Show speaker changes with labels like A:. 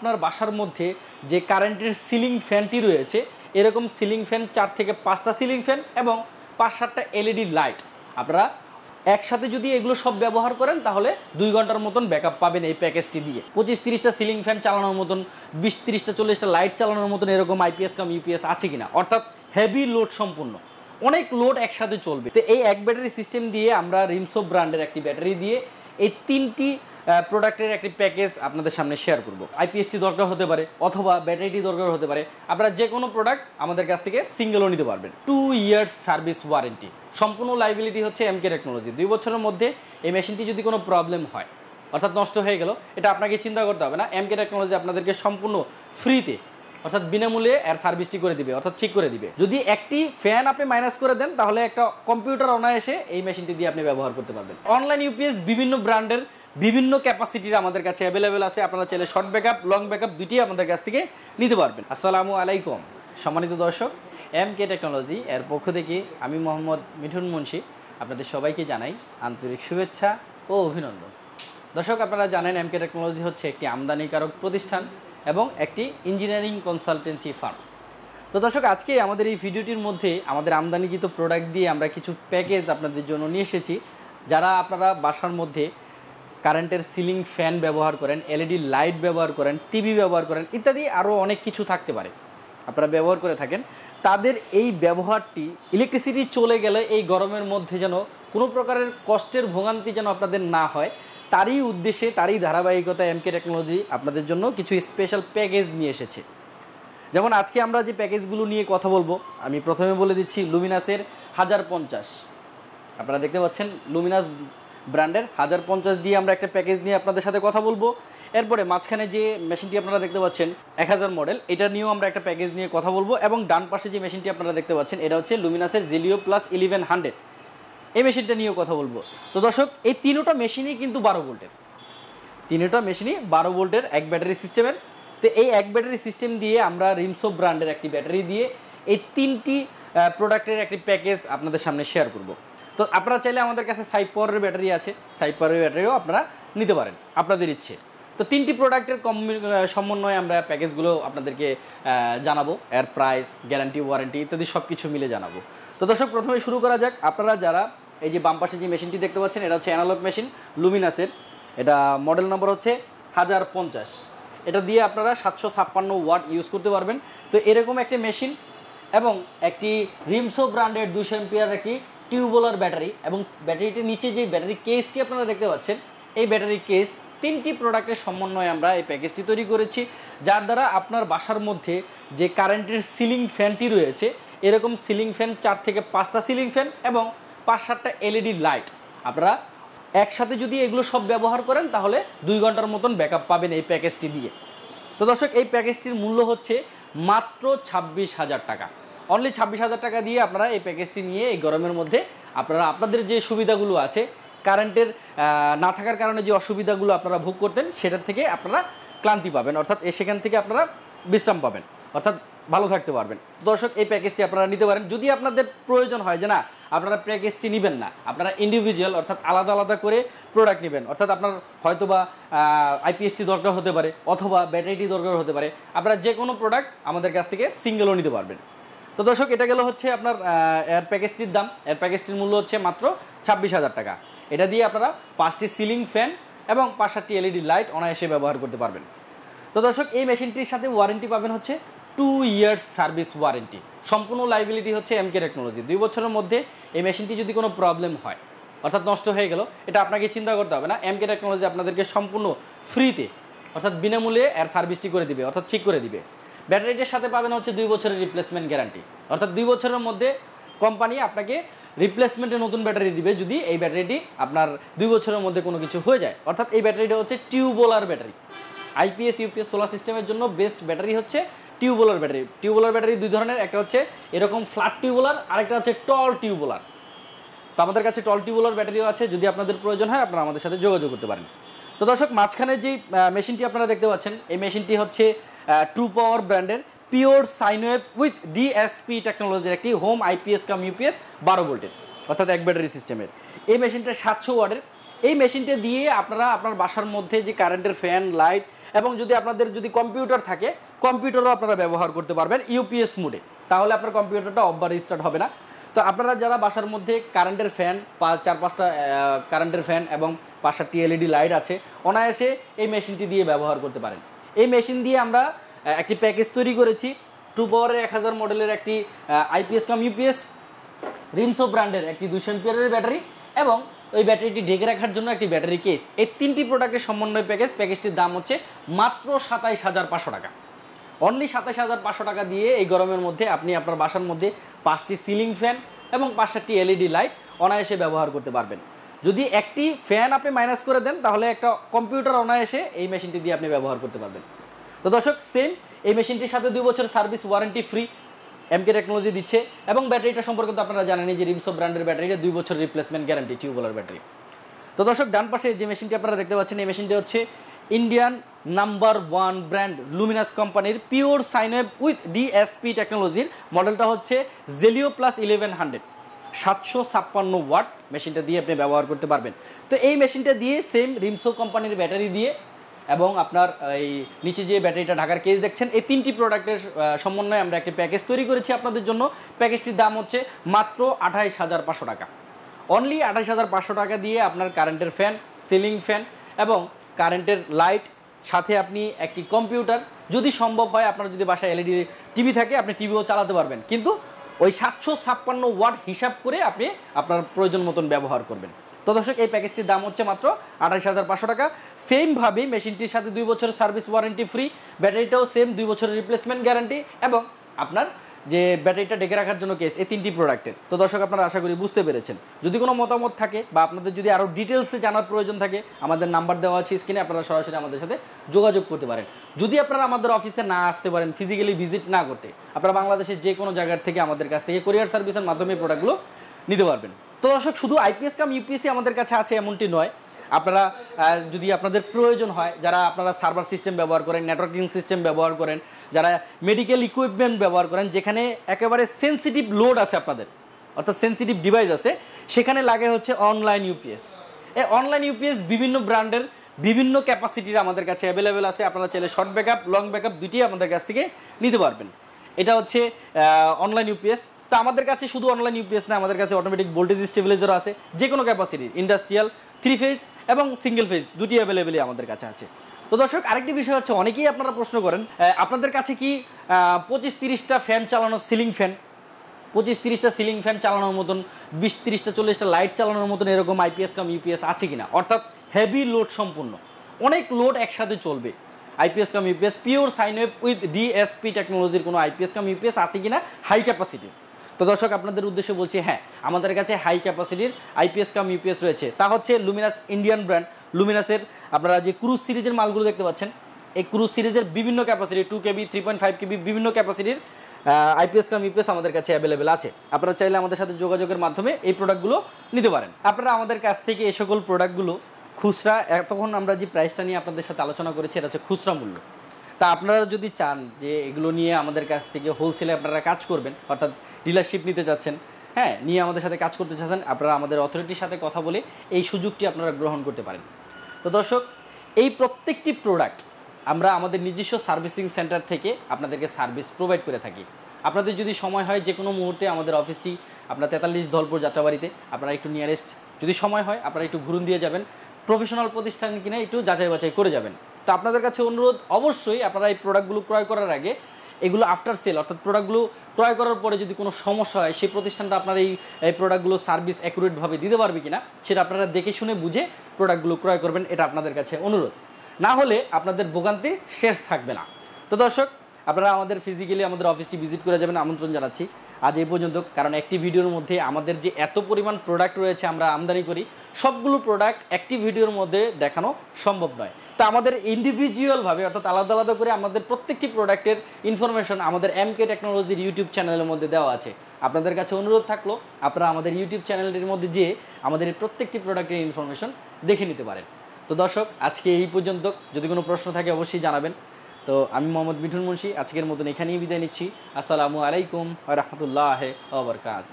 A: আপনার বাসার মধ্যে যে কারেন্টের সিলিং ফ্যানটি রয়েছে, এরকম সিলিং ফ্যান চার থেকে পাঁচটা সিলিং ফ্যান এবং পাঁচ সাতটা এলইডি লাইট আপনারা একসাথে যদি এগুলো সব ব্যবহার করেন, তাহলে দুই ঘণ্টার মতন ব্যাকআপ পাবেন এই প্যাকেজটি দিয়ে। পঁচিশ তিরিশটা সিলিং ফ্যান চালানোর মতন, বিশ তিরিশটা, চল্লিশটা লাইট চালানোর মতন এরকম আইপিএস কাম ইউপিএস আছে কিনা? অর্থাৎ হেভি লোড সম্পূর্ণ। অনেক লোড একসাথে চলবে। তো এই এক ব্যাটারি সিস্টেম দিয়ে আমরা রিমসো ব্র্যান্ডের একটি ব্যাটারি দিয়ে এই তিনটি প্রোডাক্টের একটি প্যাকেজ আপনাদের সামনে শেয়ার করব। আইপিএসটি দরকার হতে পারে, অথবা ব্যাটারিটি দরকার হতে পারে। আপনারা যে কোনো প্রোডাক্ট আমাদের কাছ থেকে সিঙ্গেলও নিতে পারবেন। টু ইয়ার্স সার্ভিস ওয়ারেন্টি সম্পূর্ণ লাইবিলিটি হচ্ছে এমকে টেকনোলজি দুই বছরের মধ্যে এই মেশিনটি যদি কোনো প্রবলেম হয়, অর্থাৎ নষ্ট হয়ে গেল, এটা আপনাকে চিন্তা করতে হবে না। এমকে টেকনোলজি আপনাদেরকে সম্পূর্ণ ফ্রিতে অর্থাৎ বিনামূল্যে এর সার্ভিসটি করে দিবে, অর্থাৎ ঠিক করে দিবে। যদি একটি ফ্যান আপনি মাইনাস করে দেন, তাহলে একটা কম্পিউটার অনায়াসে এই মেশিনটি দিয়ে আপনি ব্যবহার করতে পারবেন। অনলাইন ইউপিএস বিভিন্ন ব্র্যান্ডের বিভিন্ন ক্যাপাসিটির আমাদের কাছে অ্যাভেলেবেল আছে। আপনারা চাইলে শর্ট ব্যাকআপ লং ব্যাকআপ দুটি আমাদের কাছ থেকে নিতে পারবেন। আসসালামু আলাইকুম। সম্মানিত দর্শক এম কে টেকনোলজি এর পক্ষ থেকে আমি মোহাম্মদ মিঠুন মুন্সি। আপনাদের সবাইকে জানাই আন্তরিক শুভেচ্ছা ও অভিনন্দন। দর্শক, আপনারা জানেন এম কে টেকনোলজি হচ্ছে একটি আমদানিকারক প্রতিষ্ঠান এবং একটি ইঞ্জিনিয়ারিং কনসালটেন্সি ফার্ম তো দর্শক, আজকে আমাদের এই ভিডিওটির মধ্যে আমাদের আমদানিকৃত প্রোডাক্ট দিয়ে আমরা কিছু প্যাকেজ আপনাদের জন্য নিয়ে এসেছি। যারা আপনারা বাসার মধ্যে কারেন্টের সিলিং ফ্যান ব্যবহার করেন, এলইডি লাইট ব্যবহার করেন, টিভি ব্যবহার করেন, ইত্যাদি আরও অনেক কিছু থাকতে পারে। আপনারা ব্যবহার করে থাকেন। তাদের এই ব্যবহারটি ইলেকট্রিসিটি চলে গেলে এই গরমের মধ্যে যেন কোনো প্রকারের কষ্টের ভোগান্তি যেন আপনাদের না হয়, তারই উদ্দেশ্যে, তারই ধারাবাহিকতা এমকে টেকনোলজি আপনাদের জন্য কিছু স্পেশাল প্যাকেজ নিয়ে এসেছে। যেমন আজকে আমরা যে প্যাকেজগুলো নিয়ে কথা বলব, আমি প্রথমে বলে দিচ্ছি লুমিনাসের হাজার পঞ্চাশ। আপনারা দেখতে পাচ্ছেন লুমিনাস ব্র্যান্ডের হাজার পঞ্চাশ দিয়ে আমরা একটা প্যাকেজ নিয়ে আপনাদের সাথে কথা বলব। এরপরে মাঝখানে যে মেশিনটি আপনারা দেখতে পাচ্ছেন, এক হাজার মডেল, এটা নিয়েও আমরা একটা প্যাকেজ নিয়ে কথা বলব এবং ডান পাশে যে মেশিনটি আপনারা দেখতে পাচ্ছেন, এটা হচ্ছে লুমিনাসের জেলিও প্লাস ইলেভেন হান্ড্রেড এই মেশিনটা নিয়েও কথা বলব। তো দর্শক, এই তিনোটা মেশিনই কিন্তু বারো ভোল্টের। তিনোটা মেশিনই বারো ভোল্টের এক ব্যাটারি সিস্টেমের। তো এই এক ব্যাটারি সিস্টেম দিয়ে আমরা রিমসো ব্র্যান্ডের একটি ব্যাটারি দিয়ে এই তিনটি প্রোডাক্টের একটি প্যাকেজ আপনাদের সামনে শেয়ার করব। তো আপনারা চাইলে আমাদের কাছে সাইড পাওয়ারের ব্যাটারি আছে। সাইড পাওয়ারের ব্যাটারিও আপনারা নিতে পারেন, আপনাদের ইচ্ছে। তো তিনটি প্রোডাক্টের কম সমন্বয়ে আমরা প্যাকেজগুলো আপনাদেরকে জানাব। এর প্রাইস গ্যারান্টি ওয়ারেন্টি ইত্যাদি সব কিছু মিলে জানাব। তো দর্শক, প্রথমে শুরু করা যাক। আপনারা যারা এই যে বাম পাশে যে মেশিনটি দেখতে পাচ্ছেন, এটা হচ্ছে অ্যানালগ মেশিন লুমিনাসের এটা মডেল নম্বর হচ্ছে হাজার পঞ্চাশ। এটা দিয়ে আপনারা সাতশো ছাপ্পান্ন ওয়াট ইউজ করতে পারবেন। তো এরকম একটি মেশিন এবং একটি রিমসো ব্র্যান্ডের দুশো এমপিয়ার একটি টিউবওয়েলার ব্যাটারি এবং ব্যাটারিটির নিচে যে ব্যাটারি কেসটি আপনারা দেখতে পাচ্ছেন, এই ব্যাটারি কেস তিনটি প্রোডাক্টের সমন্বয়ে আমরা এই প্যাকেজটি তৈরি করেছি, যার দ্বারা আপনার বাসার মধ্যে যে কারেন্টের সিলিং ফ্যানটি রয়েছে, এরকম সিলিং ফ্যান চার থেকে পাঁচটা সিলিং ফ্যান এবং পাঁচ সাতটা এলইডি লাইট। আপনারা একসাথে যদি এগুলো সব ব্যবহার করেন, তাহলে দুই ঘণ্টার মতন ব্যাকআপ পাবেন এই প্যাকেজটি দিয়ে। তো দর্শক, এই প্যাকেজটির মূল্য হচ্ছে মাত্র ছাব্বিশ হাজার টাকা। অনলি ছাব্বিশ হাজার টাকা দিয়ে আপনারা এই প্যাকেজটি নিয়ে এই গরমের মধ্যে আপনারা আপনাদের যে সুবিধাগুলো আছে কারেন্টের না থাকার কারণে যে অসুবিধাগুলো আপনারা ভোগ করতেন সেটার থেকে আপনারা ক্লান্তি পাবেন। অর্থাৎ সেখান থেকে আপনারা বিশ্রাম পাবেন। অর্থাৎ ভালো থাকতে পারবেন। দর্শক, এই প্যাকেজটি আপনারা নিতে পারেন। যদি আপনাদের প্রয়োজন হয় যে না, আপনারা প্যাকেজটি নেবেন না, আপনারা ইন্ডিভিজুয়াল অর্থাৎ আলাদা আলাদা করে প্রোডাক্ট নেবেন। অর্থাৎ আপনার হয়তো বা আইপিএসটি দরকার হতে পারে, অথবা ব্যাটারিটি দরকার হতে পারে। আপনারা যে কোনো প্রোডাক্ট আমাদের কাছ থেকে সিঙ্গেলও নিতে পারবেন। তো দর্শক, এটা গেল হচ্ছে আপনার এয়ার প্যাকেজটির দাম। এয়ার প্যাকেজটির মূল্য হচ্ছে মাত্র ছাব্বিশ হাজার টাকা। এটা দিয়ে আপনারা পাঁচটি সিলিং ফ্যান এবং পাঁচ সাতটি এলইডি লাইট অনায়াসে ব্যবহার করতে পারবেন। তো দর্শক, এই মেশিনটির সাথে ওয়ারেন্টি পাবেন হচ্ছে টু ইয়ার্স সার্ভিস ওয়ারেন্টি সম্পূর্ণ লাইবিলিটি হচ্ছে এমকে টেকনোলজি দুই বছরের মধ্যে এই মেশিনটি যদি কোনো প্রবলেম হয়, অর্থাৎ নষ্ট হয়ে গেল, এটা আপনাকে চিন্তা করতে হবে না। এমকে টেকনোলজি আপনাদেরকে সম্পূর্ণ ফ্রিতে অর্থাৎ বিনামূল্যে এর সার্ভিসটি করে দিবে, অর্থাৎ ঠিক করে দিবে। ব্যাটারিটির সাথে পাবেন হচ্ছে দুই বছরের রিপ্লেসমেন্ট গ্যারান্টি অর্থাৎ দুই বছরের মধ্যে কোম্পানি আপনাকে রিপ্লেসমেন্টে নতুন ব্যাটারি দিবে যদি এই ব্যাটারিটি আপনার দুই বছরের মধ্যে কোনো কিছু হয়ে যায়। অর্থাৎ এই ব্যাটারিটা হচ্ছে tubular battery. IPS UPS solar সিস্টেমের জন্য বেস্ট ব্যাটারি হচ্ছে টিউবোলার ব্যাটারি। টিউবোলার ব্যাটারি দুই ধরনের, একটা হচ্ছে এরকম ফ্ল্যাট টিউবোলার আরেকটা হচ্ছে টল টিউবোলার তো আমাদের কাছে টল টিউবোলার ব্যাটারিও আছে, যদি আপনাদের প্রয়োজন হয় আপনারা আমাদের সাথে যোগাযোগ করতে পারেন। তো দর্শক, মাঝখানে যেই মেশিনটি আপনারা দেখতে পাচ্ছেন, এই মেশিনটি হচ্ছে ট্রু পাওয়ার ব্র্যান্ডের পিওর সাইনওয়েভ উইথ ডিএসপি টেকনোলজির একটি হোম আইপিএস কাম ইউপিএস বারো ভোল্টের অর্থাৎ এক ব্যাটারি সিস্টেমের এই মেশিনটা সাতশো ওয়ার্ডের এই মেশিনটা দিয়ে আপনারা আপনার বাসার মধ্যে যে কারেন্টের ফ্যান লাইট এবং যদি আপনাদের যদি কম্পিউটার থাকে কম্পিউটারও আপনারা ব্যবহার করতে পারবেন ইউপিএস মোডে তাহলে আপনার কম্পিউটারটা অফবার স্টার্ট হবে না। তো আপনারা যারা বাসার মধ্যে কারেন্টের ফ্যান চার পাঁচটা কারেন্টের ফ্যান এবং পাঁচ সাতটি এলইডি লাইট আছে, অনায়াসে এই মেশিনটি দিয়ে ব্যবহার করতে পারেন। এই মেশিন দিয়ে আমরা একটি প্যাকেজ তৈরি করেছি। টু পাওয়ারের এক হাজার মডেলের একটি আইপিএস কাম ইউপিএস রিমসো ব্র্যান্ডের একটি দুশো এমপিয়ারের ব্যাটারি এবং ওই ব্যাটারিটি ঢেকে রাখার জন্য একটি ব্যাটারি কেস এই তিনটি প্রোডাক্টের সমন্বয় প্যাকেজ প্যাকেজটির দাম হচ্ছে মাত্র সাতাইশ হাজার পাঁচশো টাকা। অনলি সাতাশ হাজার পাঁচশো টাকা দিয়ে এই গরমের মধ্যে আপনি আপনার বাসার মধ্যে পাঁচটি সিলিং ফ্যান এবং পাঁচ সাতটি এলইডি লাইট অনায়াসে ব্যবহার করতে পারবেন। যদি একটি ফ্যান আপনি মাইনাস করে দেন, তাহলে একটা কম্পিউটার অনায়াসে এই মেশিনটি দিয়ে আপনি ব্যবহার করতে পারবেন। তো দর্শক সেম এই মেশিনটির সাথে দুই বছর service warranty free MK technology দিচ্ছে এবং ব্যাটারিটা সম্পর্কে তো আপনারা জানেন যে রিমসো ব্র্যান্ডের ব্যাটারিটা দুই বছর রিপ্লেসমেন্ট গ্যারান্টি টিউবওয়েলের ব্যাটারি তো দর্শক, ডান পাশে যে মেশিনটি আপনারা দেখতে পাচ্ছেন, এই মেশিনটি হচ্ছে Indian number one brand Luminous কোম্পানির pure sine wave with DSP টেকনোলজির মডেলটা হচ্ছে জেলিও প্লাস ইলেভেন হান্ড্রেড সাতশো ছাপ্পান্ন ওয়াট মেশিনটা দিয়ে আপনি ব্যবহার করতে পারবেন। তো এই মেশিনটা দিয়ে সেম রিমসো কোম্পানির ব্যাটারি দিয়ে এবং আপনার এই নিচে যে ব্যাটারিটা ঢাকার কেস দেখছেন, এই তিনটি প্রোডাক্টের সমন্বয়ে আমরা একটি প্যাকেজ তৈরি করেছি আপনাদের জন্য। প্যাকেজটির দাম হচ্ছে মাত্র আঠাইশ হাজার পাঁচশো টাকা। অনলি আঠাইশ হাজার পাঁচশো টাকা দিয়ে আপনার কারেন্টের ফ্যান সিলিং ফ্যান এবং কারেন্টের লাইট সাথে আপনি একটি কম্পিউটার যদি সম্ভব হয়, আপনার যদি বাসায় এলইডি টিভি থাকে, আপনি টিভিও চালাতে পারবেন। কিন্তু ওই সাতশো ছাপ্পান্ন ওয়াট হিসাব করে আপনি আপনার প্রয়োজন মতন ব্যবহার করবেন। তো দর্শক, এই প্যাকেজটির দাম হচ্ছে মাত্র আঠাশ হাজার পাঁচশো টাকা। সেমভাবে মেশিনটির সাথে দুই বছরের সার্ভিস ওয়ারেন্টি ফ্রি ব্যাটারিটাও সেম দুই বছরের রিপ্লেসমেন্ট গ্যারান্টি এবং আপনার যে ব্যাটারিটা ডেকে রাখার জন্য কেস এই তিনটি প্রোডাক্টের তো দর্শক, আপনারা আশা করি বুঝতে পেরেছেন। যদি কোনো মতামত থাকে বা আপনাদের যদি আরও ডিটেলসে জানার প্রয়োজন থাকে, আমাদের নাম্বার দেওয়া আছে স্ক্রিনে আপনারা সরাসরি আমাদের সাথে যোগাযোগ করতে পারেন। যদি আপনারা আমাদের অফিসে না আসতে পারেন ফিজিক্যালি ভিজিট না করতে, আপনারা বাংলাদেশের যে কোনো জায়গার থেকে আমাদের কাছ থেকে কোরিয়ার সার্ভিসের মাধ্যমে প্রোডাক্টগুলো নিতে পারবেন। তো দর্শক, শুধু আইপিএস কাম ইউপিএসসি আমাদের কাছে আছে এমনটি নয়। আপনারা যদি আপনাদের প্রয়োজন হয়, যারা আপনারা সার্ভার সিস্টেম ব্যবহার করেন, নেটওয়ার্কিং সিস্টেম ব্যবহার করেন, যারা মেডিকেল ইকুইপমেন্ট ব্যবহার করেন, যেখানে একেবারে সেন্সিটিভ লোড আছে আপনাদের, অর্থাৎ সেন্সিটিভ ডিভাইস আছে, সেখানে লাগে হচ্ছে অনলাইন ইউপিএস এই অনলাইন ইউপিএস বিভিন্ন ব্র্যান্ডের বিভিন্ন ক্যাপাসিটির আমাদের কাছে অ্যাভেলেবেল আছে, আপনারা চাইলে শর্ট ব্যাকআপ লং ব্যাকআপ দুটি আমাদের কাছ থেকে নিতে পারবেন। এটা হচ্ছে অনলাইন ইউপিএস তো আমাদের কাছে শুধু অনলাইন ইউপিএস না, আমাদের কাছে অটোমেটিক ভোল্টেজ স্টেবিলাইজার আছে যে কোনো ক্যাপাসিটির ইন্ডাস্ট্রিয়াল থ্রি ফেজ এবং সিঙ্গেল ফেজ দুটি অ্যাভেলেবেলই আমাদের কাছে আছে। তো দর্শক, আরেকটি বিষয় হচ্ছে, অনেকেই আপনারা প্রশ্ন করেন আপনাদের কাছে কি পঁচিশ তিরিশটা ফ্যান চালানো সিলিং ফ্যান পঁচিশ তিরিশটা সিলিং ফ্যান চালানোর মতন, বিশ তিরিশটা, চল্লিশটা লাইট চালানোর মতন এরকম আইপিএস কাম ইউপিএস আছে কিনা? অর্থাৎ হেভি লোড সম্পূর্ণ। অনেক লোড একসাথে চলবে। IPS cum UPS pure sine wave with DSP টেকনোলজির কোনো আইপিএস কাম ইউপিএস আছে কিনা? হাই ক্যাপাসিটি তো দর্শক, আপনাদের উদ্দেশ্যে বলছি হ্যাঁ আমাদের কাছে হাই ক্যাপাসিটির আইপিএস কাম ইউপিএস রয়েছে। তা হচ্ছে লুমিনাস ইন্ডিয়ান ব্র্যান্ড লুমিনাসের আপনারা যে ক্রুজ সিরিজের মালগুলো দেখতে পাচ্ছেন, এই ক্রুজ সিরিজের বিভিন্ন capacity two KB three point five KB বিভিন্ন ক্যাপাসিটির আইপিএস কাম ইউপিএস আমাদের কাছে অ্যাভেলেবেল আছে। আপনারা চাইলে আমাদের সাথে যোগাযোগের মাধ্যমে এই প্রোডাক্টগুলো নিতে পারেন। আপনারা আমাদের কাছ থেকে এই সকল প্রোডাক্টগুলো খুচরা, এতক্ষণ আমরা যে প্রাইসটা নিয়ে আপনাদের সাথে আলোচনা করেছি, এটা হচ্ছে খুচরা মূল্য। তা আপনারা যদি চান যে এগুলো নিয়ে আমাদের কাছ থেকে হোলসেলে আপনারা কাজ করবেন, অর্থাৎ ডিলারশিপ নিতে চাচ্ছেন হ্যাঁ নিয়ে আমাদের সাথে কাজ করতে চাচ্ছেন আপনারা আমাদের অথরিটির সাথে কথা বলে এই সুযোগটি আপনারা গ্রহণ করতে পারেন। তো দর্শক, এই প্রত্যেকটি প্রোডাক্ট আমরা আমাদের নিজস্ব সার্ভিসিং সেন্টার থেকে আপনাদেরকে সার্ভিস প্রোভাইড করে থাকি। আপনাদের যদি সময় হয় যে কোনো মুহূর্তে আমাদের অফিসটি আপনার তেতাল্লিশ দলপুর যাত্রাবাড়িতে আপনারা একটু নিয়ারেস্ট যদি সময় হয় আপনারা একটু ঘুরুন দিয়ে যাবেন। প্রফেশনাল প্রতিষ্ঠান কিনে একটু যাচাই বাছাই করে যাবেন। তো আপনাদের কাছে অনুরোধ, অবশ্যই আপনারা এই প্রোডাক্টগুলো ক্রয় করার আগে এগুলো আফটার সেল অর্থাৎ প্রোডাক্টগুলো ক্রয় করার পরে যদি কোনো সমস্যা হয়, সেই প্রতিষ্ঠানটা আপনার এই প্রোডাক্টগুলো সার্ভিস অ্যাকুরেটভাবে দিতে পারবে কিনা, সেটা আপনারা দেখে শুনে বুঝে প্রোডাক্টগুলো ক্রয় করবেন, এটা আপনাদের কাছে অনুরোধ। না হলে আপনাদের ভোগান্তি শেষ থাকবে না। তো দর্শক, আপনারা আমাদের ফিজিক্যালি আমাদের অফিসটি ভিজিট করে যাবেন, আমন্ত্রণ জানাচ্ছি। আজ এই পর্যন্ত, কারণ একটি ভিডিওর মধ্যে আমাদের যে এত পরিমাণ প্রোডাক্ট রয়েছে আমরা আমদানি করি, সবগুলো প্রোডাক্ট একটি ভিডিওর মধ্যে দেখানো সম্ভব নয়। তো আমাদের ইন্ডিভিজুয়ালভাবে অর্থাৎ আলাদা আলাদা করে আমাদের প্রত্যেকটি প্রোডাক্টের ইনফরমেশন আমাদের এম কে টেকনোলজির ইউটিউব চ্যানেলের মধ্যে দেওয়া আছে। আপনাদের কাছে অনুরোধ থাকল, আপনারা আমাদের ইউটিউব চ্যানেলটির মধ্যে যেয়ে আমাদের প্রত্যেকটি প্রোডাক্টের ইনফরমেশন দেখে নিতে পারেন। তো দর্শক, আজকে এই পর্যন্ত। যদি কোনো প্রশ্ন থাকে, অবশ্যই জানাবেন। তো আমি মোহাম্মদ মিঠুন মুন্সি, আজকের মতন এখানেই বিদায় নিচ্ছি। আসসালামু আলাইকুম রহমতুল্লাহ ওবরকাত